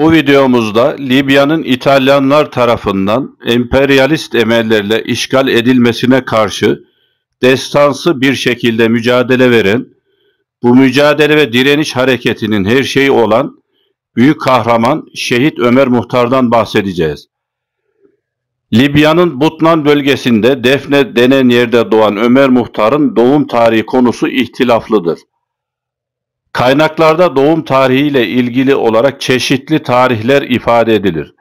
Bu videomuzda Libya'nın İtalyanlar tarafından emperyalist emellerle işgal edilmesine karşı destansı bir şekilde mücadele veren, bu mücadele ve direniş hareketinin her şeyi olan büyük kahraman Şehit Ömer Muhtar'dan bahsedeceğiz. Libya'nın Butnan bölgesinde Defne denen yerde doğan Ömer Muhtar'ın doğum tarihi konusu ihtilaflıdır. Kaynaklarda doğum tarihiyle ilgili olarak çeşitli tarihler ifade edilir.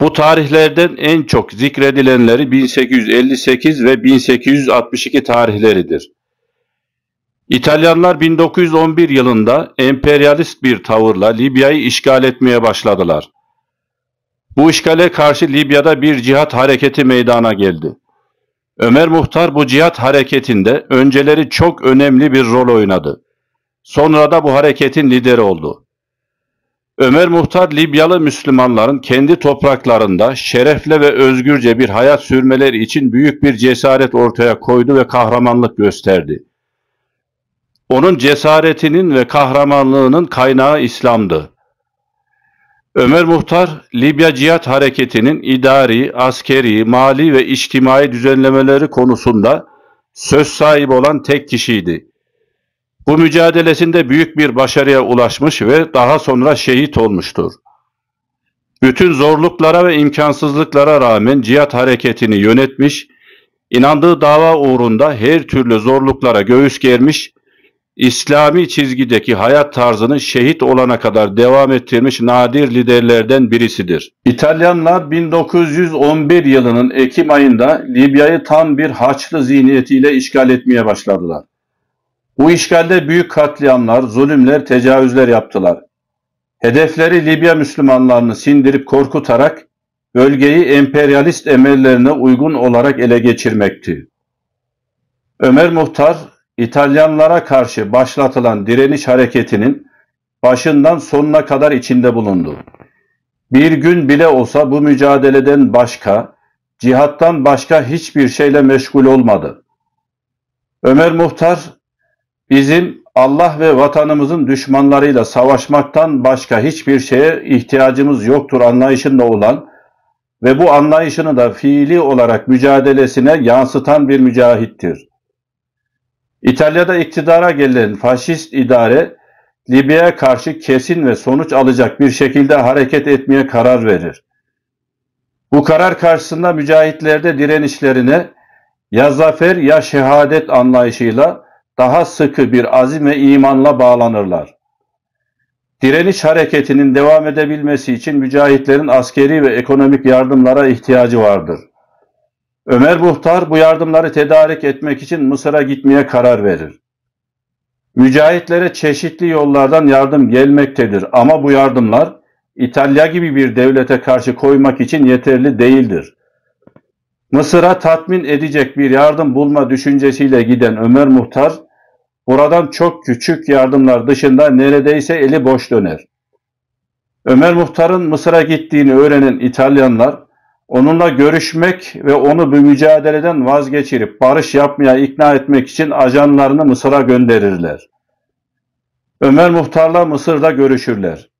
Bu tarihlerden en çok zikredilenleri 1858 ve 1862 tarihleridir. İtalyanlar 1911 yılında emperyalist bir tavırla Libya'yı işgal etmeye başladılar. Bu işgale karşı Libya'da bir cihat hareketi meydana geldi. Ömer Muhtar bu cihat hareketinde önceleri çok önemli bir rol oynadı. Sonra da bu hareketin lideri oldu. Ömer Muhtar Libyalı Müslümanların kendi topraklarında şerefle ve özgürce bir hayat sürmeleri için büyük bir cesaret ortaya koydu ve kahramanlık gösterdi. Onun cesaretinin ve kahramanlığının kaynağı İslam'dı. Ömer Muhtar, Libya Cihat Hareketi'nin idari, askeri, mali ve içtimai düzenlemeleri konusunda söz sahibi olan tek kişiydi. Bu mücadelesinde büyük bir başarıya ulaşmış ve daha sonra şehit olmuştur. Bütün zorluklara ve imkansızlıklara rağmen cihat hareketini yönetmiş, inandığı dava uğrunda her türlü zorluklara göğüs germiş, İslami çizgideki hayat tarzını şehit olana kadar devam ettirmiş nadir liderlerden birisidir. İtalyanlar 1911 yılının Ekim ayında Libya'yı tam bir Haçlı zihniyetiyle işgal etmeye başladılar. Bu işgalde büyük katliamlar, zulümler, tecavüzler yaptılar. Hedefleri Libya Müslümanlarını sindirip korkutarak bölgeyi emperyalist emellerine uygun olarak ele geçirmekti. Ömer Muhtar, İtalyanlara karşı başlatılan direniş hareketinin başından sonuna kadar içinde bulundu. Bir gün bile olsa bu mücadeleden başka, cihattan başka hiçbir şeyle meşgul olmadı. Ömer Muhtar Bizim Allah ve vatanımızın düşmanlarıyla savaşmaktan başka hiçbir şeye ihtiyacımız yoktur anlayışında olan ve bu anlayışını da fiili olarak mücadelesine yansıtan bir mücahittir. İtalya'da iktidara gelen faşist idare Libya'ya karşı kesin ve sonuç alacak bir şekilde hareket etmeye karar verir. Bu karar karşısında mücahitlerde direnişlerine ya zafer ya şehadet anlayışıyla daha sıkı bir azim ve imanla bağlanırlar. Direniş hareketinin devam edebilmesi için mücahitlerin askeri ve ekonomik yardımlara ihtiyacı vardır. Ömer Muhtar bu yardımları tedarik etmek için Mısır'a gitmeye karar verir. Mücahitlere çeşitli yollardan yardım gelmektedir ama bu yardımlar İtalya gibi bir devlete karşı koymak için yeterli değildir. Mısır'a tatmin edecek bir yardım bulma düşüncesiyle giden Ömer Muhtar, Buradan çok küçük yardımlar dışında neredeyse eli boş döner. Ömer Muhtar'ın Mısır'a gittiğini öğrenen İtalyanlar onunla görüşmek ve onu bu mücadeleden vazgeçirip barış yapmaya ikna etmek için ajanlarını Mısır'a gönderirler. Ömer Muhtar'la Mısır'da görüşürler.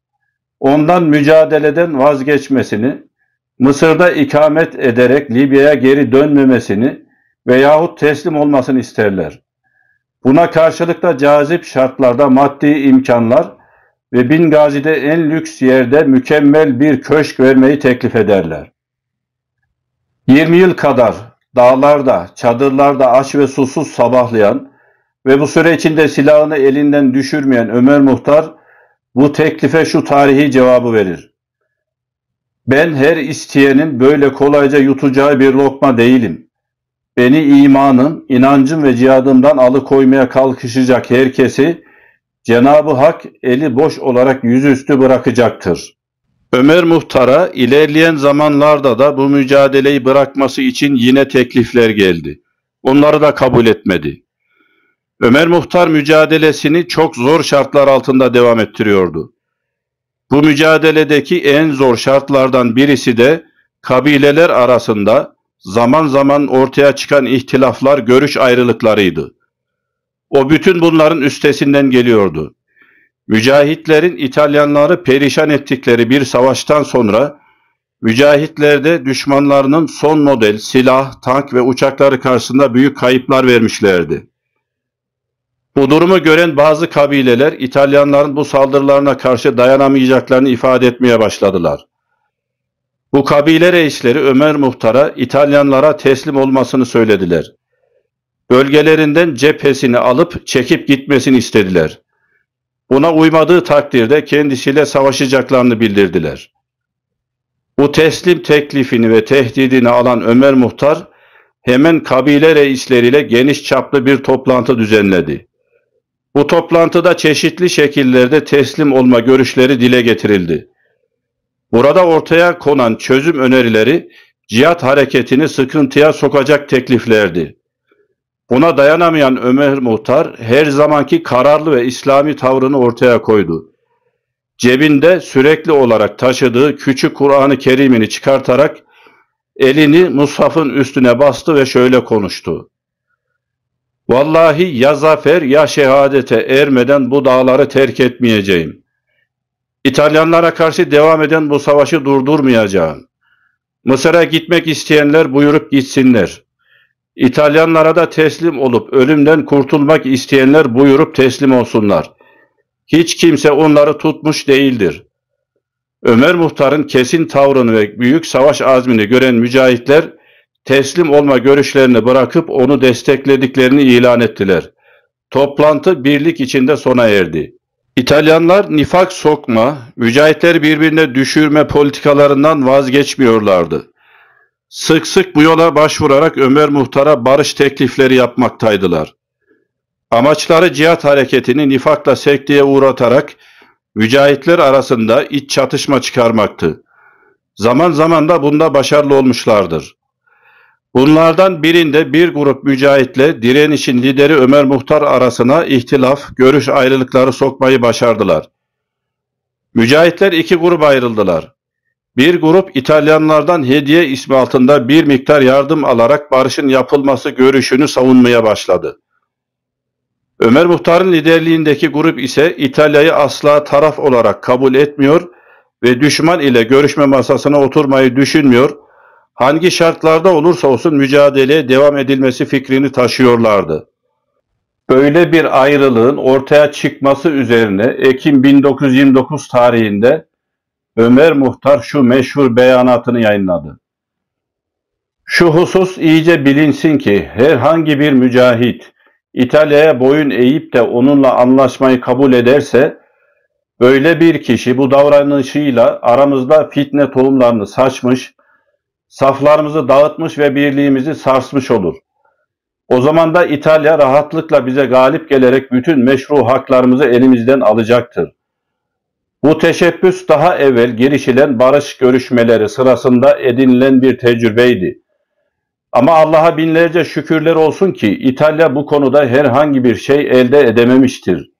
Ondan mücadeleden vazgeçmesini, Mısır'da ikamet ederek Libya'ya geri dönmemesini veyahut teslim olmasını isterler. Buna karşılık da cazip şartlarda maddi imkanlar ve Bingazi'de en lüks yerde mükemmel bir köşk vermeyi teklif ederler. 20 yıl kadar dağlarda, çadırlarda aç ve susuz sabahlayan ve bu süre içinde silahını elinden düşürmeyen Ömer Muhtar bu teklife şu tarihi cevabı verir. Ben her isteyenin böyle kolayca yutacağı bir lokma değilim beni imanın, inancım ve cihadımdan alıkoymaya kalkışacak herkesi Cenab-ı Hak eli boş olarak yüzüstü bırakacaktır. Ömer Muhtar'a ilerleyen zamanlarda da bu mücadeleyi bırakması için yine teklifler geldi. Onları da kabul etmedi. Ömer Muhtar mücadelesini çok zor şartlar altında devam ettiriyordu. Bu mücadeledeki en zor şartlardan birisi de kabileler arasında zaman zaman ortaya çıkan ihtilaflar, görüş ayrılıklarıydı. O bütün bunların üstesinden geliyordu. Mücahitlerin İtalyanları perişan ettikleri bir savaştan sonra mücahitlerde düşmanlarının son model silah, tank ve uçakları karşısında büyük kayıplar vermişlerdi. Bu durumu gören bazı kabileler İtalyanların bu saldırılarına karşı dayanamayacaklarını ifade etmeye başladılar. Bu kabile reisleri Ömer Muhtar'a İtalyanlara teslim olmasını söylediler. Bölgelerinden cephesini alıp çekip gitmesini istediler. Buna uymadığı takdirde kendisiyle savaşacaklarını bildirdiler. Bu teslim teklifini ve tehdidini alan Ömer Muhtar hemen kabile reisleriyle geniş çaplı bir toplantı düzenledi. Bu toplantıda çeşitli şekillerde teslim olma görüşleri dile getirildi. Burada ortaya konan çözüm önerileri cihat hareketini sıkıntıya sokacak tekliflerdi. Buna dayanamayan Ömer Muhtar her zamanki kararlı ve İslami tavrını ortaya koydu. Cebinde sürekli olarak taşıdığı küçük Kur'an-ı Kerim'ini çıkartarak elini Mushaf'ın üstüne bastı ve şöyle konuştu. Vallahi ya zafer ya şehadete ermeden bu dağları terk etmeyeceğim. İtalyanlara karşı devam eden bu savaşı durdurmayacağım. Mısır'a gitmek isteyenler buyurup gitsinler. İtalyanlara da teslim olup ölümden kurtulmak isteyenler buyurup teslim olsunlar. Hiç kimse onları tutmuş değildir. Ömer Muhtar'ın kesin tavrını ve büyük savaş azmini gören mücahitler teslim olma görüşlerini bırakıp onu desteklediklerini ilan ettiler. Toplantı birlik içinde sona erdi. İtalyanlar nifak sokma, mücahitleri birbirine düşürme politikalarından vazgeçmiyorlardı. Sık sık bu yola başvurarak Ömer Muhtar'a barış teklifleri yapmaktaydılar. Amaçları cihat hareketini nifakla sekteye uğratarak mücahitler arasında iç çatışma çıkarmaktı. Zaman zaman da bunda başarılı olmuşlardır. Bunlardan birinde bir grup mücahitle direnişin lideri Ömer Muhtar arasına ihtilaf, görüş ayrılıkları sokmayı başardılar. Mücahitler iki grup ayrıldılar. Bir grup İtalyanlardan hediye ismi altında bir miktar yardım alarak barışın yapılması görüşünü savunmaya başladı. Ömer Muhtar'ın liderliğindeki grup ise İtalya'yı asla taraf olarak kabul etmiyor ve düşman ile görüşme masasına oturmayı düşünmüyor, hangi şartlarda olursa olsun mücadeleye devam edilmesi fikrini taşıyorlardı. Böyle bir ayrılığın ortaya çıkması üzerine Ekim 1929 tarihinde Ömer Muhtar şu meşhur beyanatını yayınladı. Şu husus iyice bilinsin ki herhangi bir mücahit İtalya'ya boyun eğip de onunla anlaşmayı kabul ederse böyle bir kişi bu davranışıyla aramızda fitne tohumlarını saçmış, saflarımızı dağıtmış ve birliğimizi sarsmış olur. O zaman da İtalya rahatlıkla bize galip gelerek bütün meşru haklarımızı elimizden alacaktır. Bu teşebbüs daha evvel girişilen barış görüşmeleri sırasında edinilen bir tecrübeydi. Ama Allah'a binlerce şükürler olsun ki İtalya bu konuda herhangi bir şey elde edememiştir.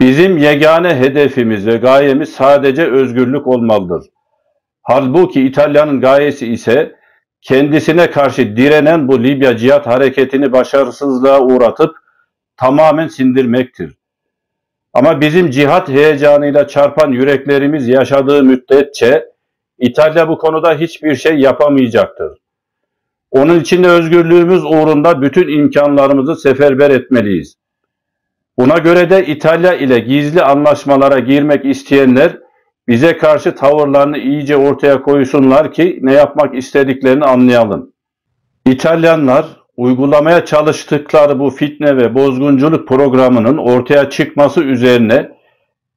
Bizim yegane hedefimiz ve gayemiz sadece özgürlük olmalıdır. Halbuki İtalya'nın gayesi ise kendisine karşı direnen bu Libya cihat hareketini başarısızlığa uğratıp tamamen sindirmektir. Ama bizim cihat heyecanıyla çarpan yüreklerimiz yaşadığı müddetçe İtalya bu konuda hiçbir şey yapamayacaktır. Onun için de özgürlüğümüz uğrunda bütün imkanlarımızı seferber etmeliyiz. Buna göre de İtalya ile gizli anlaşmalara girmek isteyenler bize karşı tavırlarını iyice ortaya koysunlar ki ne yapmak istediklerini anlayalım. İtalyanlar uygulamaya çalıştıkları bu fitne ve bozgunculuk programının ortaya çıkması üzerine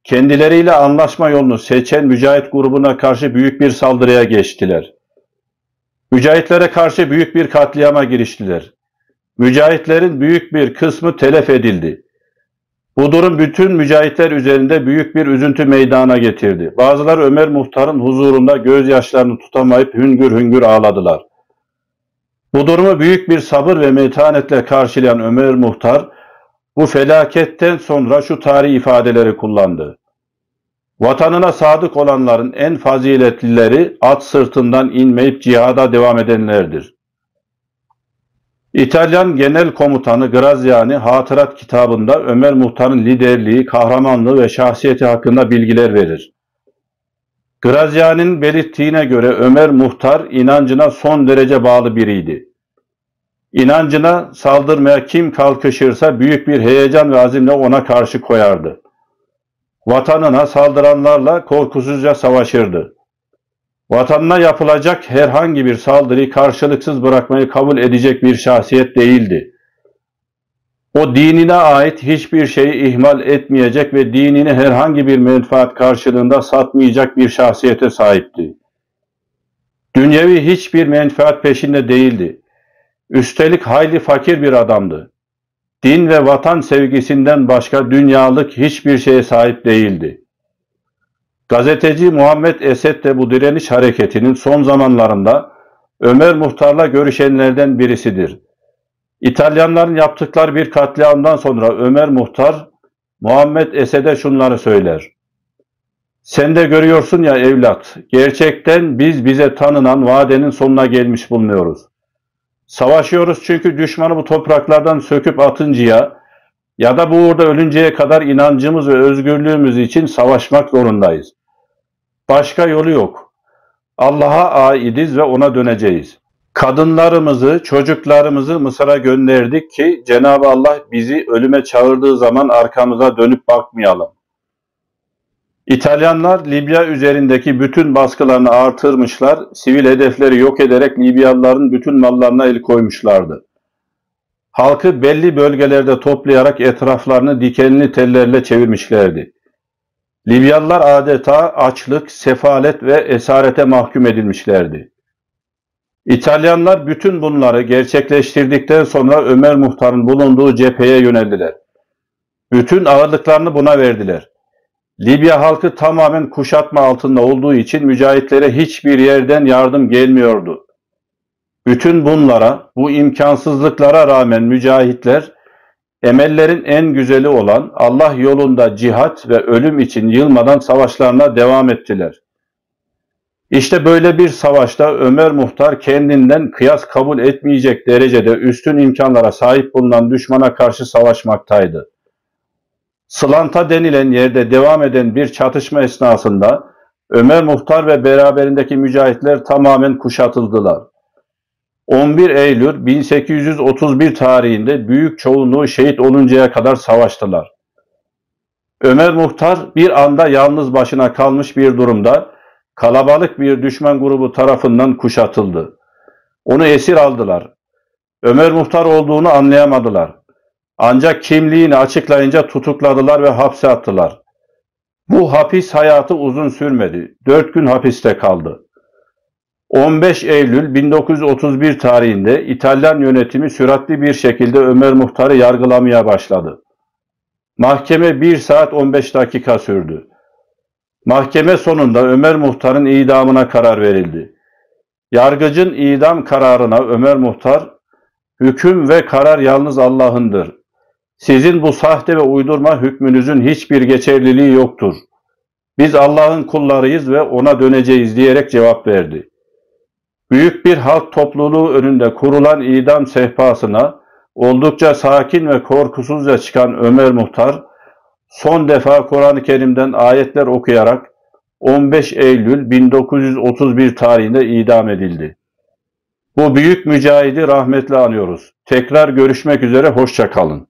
kendileriyle anlaşma yolunu seçen mücahit grubuna karşı büyük bir saldırıya geçtiler. Mücahitlere karşı büyük bir katliama giriştiler. Mücahitlerin büyük bir kısmı telef edildi. Bu durum bütün mücahitler üzerinde büyük bir üzüntü meydana getirdi. Bazılar Ömer Muhtar'ın huzurunda gözyaşlarını tutamayıp hüngür hüngür ağladılar. Bu durumu büyük bir sabır ve metanetle karşılayan Ömer Muhtar, bu felaketten sonra şu tarihi ifadeleri kullandı. Vatanına sadık olanların en faziletlileri at sırtından inmeyip cihada devam edenlerdir. İtalyan Genel Komutanı Graziani hatırat kitabında Ömer Muhtar'ın liderliği, kahramanlığı ve şahsiyeti hakkında bilgiler verir. Graziani'nin belirttiğine göre Ömer Muhtar inancına son derece bağlı biriydi. İnancına saldırmaya kim kalkışırsa büyük bir heyecan ve azimle ona karşı koyardı. Vatanına saldıranlarla korkusuzca savaşırdı. Vatanına yapılacak herhangi bir saldırıyı karşılıksız bırakmayı kabul edecek bir şahsiyet değildi. O dinine ait hiçbir şeyi ihmal etmeyecek ve dinini herhangi bir menfaat karşılığında satmayacak bir şahsiyete sahipti. Dünyevi hiçbir menfaat peşinde değildi. Üstelik hayli fakir bir adamdı. Din ve vatan sevgisinden başka dünyalık hiçbir şeye sahip değildi. Gazeteci Muhammed Esed de bu direniş hareketinin son zamanlarında Ömer Muhtar'la görüşenlerden birisidir. İtalyanların yaptıkları bir katliamdan sonra Ömer Muhtar, Muhammed Esed'e şunları söyler. Sen de görüyorsun ya evlat, gerçekten biz bize tanınan vadenin sonuna gelmiş bulunuyoruz. Savaşıyoruz çünkü düşmanı bu topraklardan söküp atıncaya ya da bu uğurda ölünceye kadar inancımız ve özgürlüğümüz için savaşmak zorundayız. Başka yolu yok. Allah'a aidiz ve ona döneceğiz. Kadınlarımızı, çocuklarımızı Mısır'a gönderdik ki Cenab-ı Allah bizi ölüme çağırdığı zaman arkamıza dönüp bakmayalım. İtalyanlar Libya üzerindeki bütün baskılarını artırmışlar, sivil hedefleri yok ederek Libyalıların bütün mallarına el koymuşlardı. Halkı belli bölgelerde toplayarak etraflarını dikenli tellerle çevirmişlerdi. Libyalılar adeta açlık, sefalet ve esarete mahkum edilmişlerdi. İtalyanlar bütün bunları gerçekleştirdikten sonra Ömer Muhtar'ın bulunduğu cepheye yöneldiler. Bütün ağırlıklarını buna verdiler. Libya halkı tamamen kuşatma altında olduğu için mücahitlere hiçbir yerden yardım gelmiyordu. Bütün bunlara, bu imkansızlıklara rağmen mücahitler, emellerin en güzeli olan Allah yolunda cihat ve ölüm için yılmadan savaşlarına devam ettiler. İşte böyle bir savaşta Ömer Muhtar kendinden kıyas kabul etmeyecek derecede üstün imkanlara sahip bulunan düşmana karşı savaşmaktaydı. Sılanta denilen yerde devam eden bir çatışma esnasında Ömer Muhtar ve beraberindeki mücahitler tamamen kuşatıldılar. 11 Eylül 1831 tarihinde büyük çoğunluğu şehit oluncaya kadar savaştılar. Ömer Muhtar bir anda yalnız başına kalmış bir durumda kalabalık bir düşman grubu tarafından kuşatıldı. Onu esir aldılar. Ömer Muhtar olduğunu anlayamadılar. Ancak kimliğini açıklayınca tutukladılar ve hapse attılar. Bu hapis hayatı uzun sürmedi. Dört gün hapiste kaldı. 15 Eylül 1931 tarihinde İtalyan yönetimi süratli bir şekilde Ömer Muhtar'ı yargılamaya başladı. Mahkeme 1 saat 15 dakika sürdü. Mahkeme sonunda Ömer Muhtar'ın idamına karar verildi. Yargıcın idam kararına Ömer Muhtar, hüküm ve karar yalnız Allah'ındır. Sizin bu sahte ve uydurma hükmünüzün hiçbir geçerliliği yoktur. Biz Allah'ın kullarıyız ve ona döneceğiz diyerek cevap verdi. Büyük bir halk topluluğu önünde kurulan idam sehpasına oldukça sakin ve korkusuzca çıkan Ömer Muhtar, son defa Kur'an-ı Kerim'den ayetler okuyarak 15 Eylül 1931 tarihinde idam edildi. Bu büyük mücahidi rahmetle anıyoruz. Tekrar görüşmek üzere, hoşça kalın.